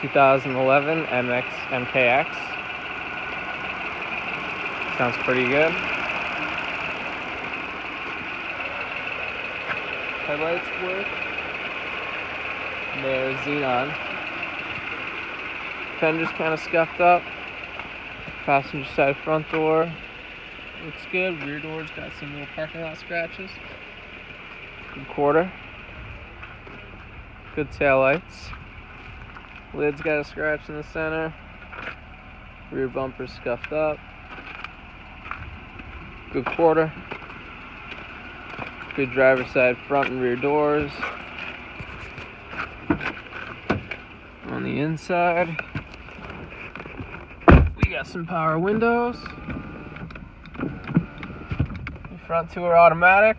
2011 MX MKX. Sounds pretty good. Headlights work. There's xenon. Fender's kind of scuffed up. Passenger side front door looks good. Rear door's got some little parking lot scratches. Good quarter. Good tail lights. Lid's got a scratch in the center. Rear bumper scuffed up. Good quarter. Good driver side front and rear doors. On the inside, we got some power windows. The front two are automatic.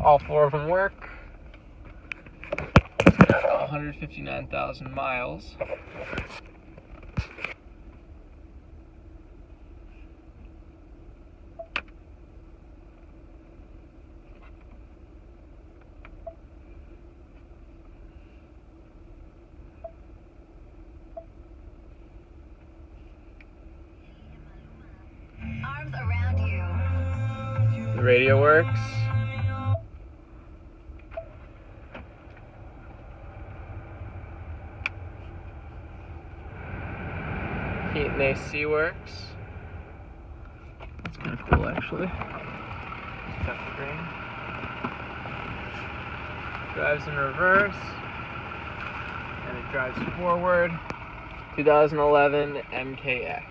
All four of them work. 159,000 miles. Arms around you. The radio works. Heat and AC works. That's kind of cool, actually. Touchscreen. Drives in reverse. And it drives forward. 2011 MKX.